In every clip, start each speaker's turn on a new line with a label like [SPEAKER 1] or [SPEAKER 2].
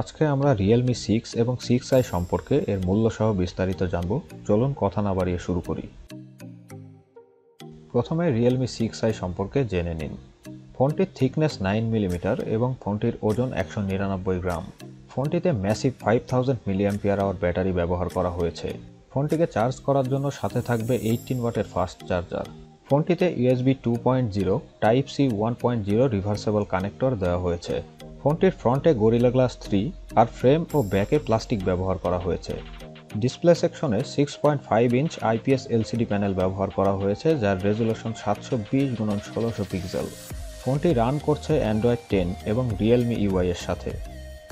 [SPEAKER 1] আজকে আমরা Realme six এবং সিক্স আই সম্পর্কে এর মূল্য সহ বিস্তারিত জানব। চলুন কথা না বাড়িয়ে শুরু করি। প্রথমে রিয়েলমি সিক্স আই সম্পর্কে জেনে নিন। ফোনটির থিকনেস নাইন মিলিমিটার এবং ফোনটির ওজন একশো নিরানব্বই গ্রাম। ফোনটিতে massive five thousand milliampere hour battery ব্যবহার করা হয়েছে। ফোনটিকে চার্জ করার জন্য সাথে থাকবে এইটিন ওয়াটের ফাস্ট চার্জার ফোনটিতে USB two point zero type C one point zero reversible connector দেওয়া হয়েছে। ফোনটির ফ্রন্টে গরিলা গ্লাস থ্রি আর ফ্রেম ও ব্যাকে প্লাস্টিক ব্যবহার করা হয়েছে। ডিসপ্লে সেকশনে six point five inch IPS LCD panel ব্যবহার করা হয়েছে, যার রেজুলেশন সাতশো বিশ গুণন ষোলোশো পিক্সেল। ফোনটি রান করছে অ্যান্ড্রয়েড টেন এবং রিয়েলমি ইউআই এর সাথে।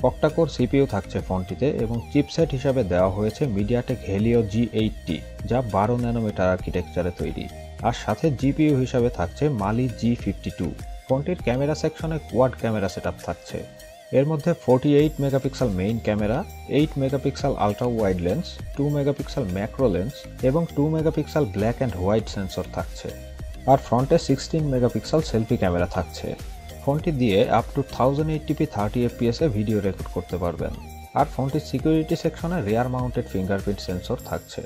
[SPEAKER 1] অক্টাকোর সিপিইউ থাকছে ফোনটিতে এবং চিপসেট হিসাবে দেওয়া হয়েছে মিডিয়াটেক হেলিও জি এইটটি যা বারো ন্যানোমিটার আর্কিটেকচারে তৈরি। আর সাথে জিপিইউ হিসাবে থাকছে মালি জি ফিফটি টু ফোনটির ক্যামেরা সেকশনে কোয়াড ক্যামেরা সেটআপ থাকছে। এর মধ্যে forty eight megapixel main camera eight megapixel ultra wide lens two megapixel macro lens এবং two megapixel black and white sensor থাকছে। আর ফ্রন্টে সিক্সটিন মেগাপিক্সেল সেলফি ক্যামেরা থাকছে। ফোনটি দিয়ে up to thousand eight eighty p thirty এফপিএসে video record করতে পারবেন। আর ফোনটির সিকিউরিটি সেকশনে রেয়ার মাউন্টেড ফিঙ্গারপ্রিন্ট সেন্সর থাকছে।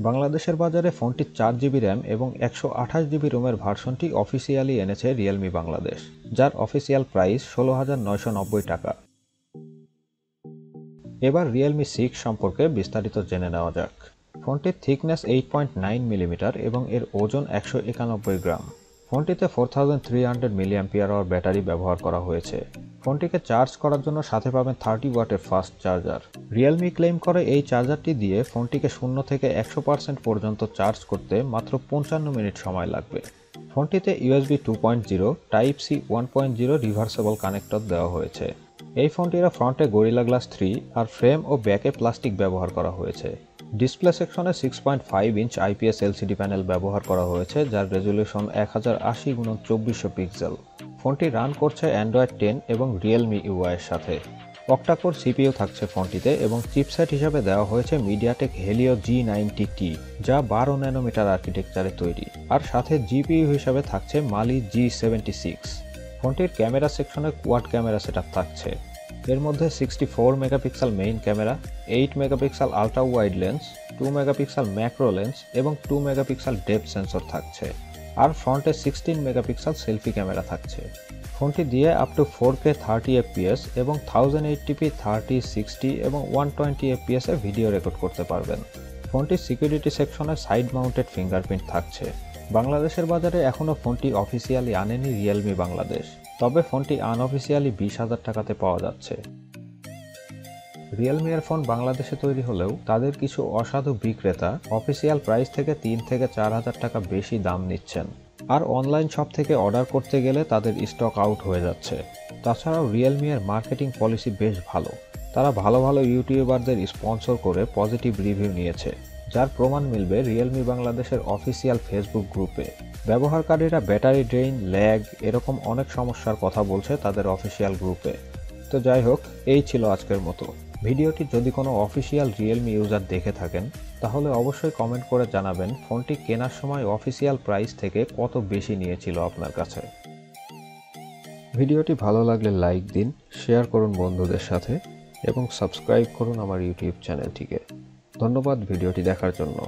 [SPEAKER 1] বাংলাদেশের বাজারে ফোনটির চার জিবি র্যাম এবং একশো আঠাশ জিবি রোমের ভার্সনটি অফিসিয়ালি এনেছে রিয়েলমি বাংলাদেশ, যার অফিসিয়াল প্রাইস ষোলো হাজার নয়শো নব্বই টাকা। এবার রিয়েলমি সিক্স সম্পর্কে বিস্তারিত জেনে নেওয়া যাক। ফোনটির thickness eight point nine millimetre এবং এর ওজন একশো একানব্বই গ্রাম। ফোনটিতে four thousand three hundred milliampere hour battery ব্যবহার করা হয়েছে। ফোনটিকে চার্জ করার জন্য সাথে পাবেন থার্টি ওয়াটের ফাস্ট চার্জার। রিয়েলমি ক্লেম করে এই চার্জারটি দিয়ে ফোনটিকে শূন্য থেকে একশো পার্সেন্ট পর্যন্ত চার্জ করতে মাত্র পঞ্চান্ন মিনিট সময় লাগবে। ফোনটিতে USB two point zero, type C one point zero reversible connector দেওয়া হয়েছে। এই ফোনটির ফ্রন্টে গরিলা গ্লাস থ্রি আর ফ্রেম ও ব্যাকে প্লাস্টিক ব্যবহার করা হয়েছে। ডিসপ্লে সেকশনে six point five inch IPS LCD panel ব্যবহার করা হয়েছে, যার রেজুলেশন এক হাজার আশি গুণ চব্বিশশো পিক্সেল। ফোনটি রান করছে অ্যান্ড্রয়েড টেন এবং রিয়েলমি ইউআইয়ের সাথে। অক্টাকোর সিপিইউ থাকছে ফোনটিতে এবং চিপসেট হিসাবে দেওয়া হয়েছে MediaTek Helio G ninety T যা বারো ন্যানোমিটার আর্কিটেকচারে তৈরি। আর সাথে জিপিইউ হিসাবে থাকছে মালি জি সেভেন্টি সিক্স ফোনটির ক্যামেরা সেকশনে কোয়াড ক্যামেরা সেট থাকছে। এর মধ্যে sixty four megapixel main camera eight megapixel ultra wide lens two megapixel macro lens এবং টু মেগাপিক্সেল ডেপ সেন্সর থাকছে। আর ফ্রন্টে সিক্সটিন মেগাপিক্সেল সেলফি ক্যামেরা থাকছে। ফোনটি দিয়ে up to four K thirty FPS এবং thousand eighty p thirty sixty এবং one twenty এফপিএসে ভিডিও রেকর্ড করতে পারবেন। ফোনটির সিকিউরিটি সেকশনে সাইড মাউন্টেড ফিঙ্গারপ্রিন্ট থাকছে। বাংলাদেশের বাজারে এখনও ফোনটি অফিসিয়ালি আনেনি রিয়েলমি বাংলাদেশ। তবে ফোনটি আনঅফিসিয়ালি বিশ হাজার টাকাতে পাওয়া যাচ্ছে। রিয়েলমি এর ফোন বাংলাদেশে তৈরি হলেও তাদের কিছু অসাধু বিক্রেতা অফিসিয়াল প্রাইস থেকে তিন থেকে চার হাজার টাকা বেশি দাম নিচ্ছেন। আর অনলাইন শপ থেকে অর্ডার করতে গেলে তাদের স্টক আউট হয়ে যাচ্ছে। তাছাড়াও রিয়েলমি এর মার্কেটিং পলিসি বেশ ভালো। তারা ভালো ভালো ইউটিউবারদের স্পন্সর করে পজিটিভ রিভিউ নিয়েছে, যার প্রমাণ মিলবে রিয়েলমি বাংলাদেশের অফিসিয়াল ফেসবুক গ্রুপে। ব্যবহারকারীরা ব্যাটারি ড্রেইন, ল্যাগ এরকম অনেক সমস্যার কথা বলছে তাদের অফিসিয়াল গ্রুপে। তো যাই হোক, এই ছিল আজকের মতো। ভিডিওটি যদি কোনো অফিসিয়াল রিয়েলমি ইউজার দেখে থাকেন, তাহলে অবশ্যই কমেন্ট করে জানাবেন ফোনটি কেনার সময় অফিসিয়াল প্রাইস থেকে কত বেশি নিয়েছিল আপনার কাছে। ভিডিওটি ভালো লাগলে লাইক দিন শেয়ার করুন বন্ধুদের সাথে, এবং সাবস্ক্রাইব করুন আমার ইউটিউব চ্যানেলটিকে ধন্যবাদ ভিডিওটি দেখার জন্য।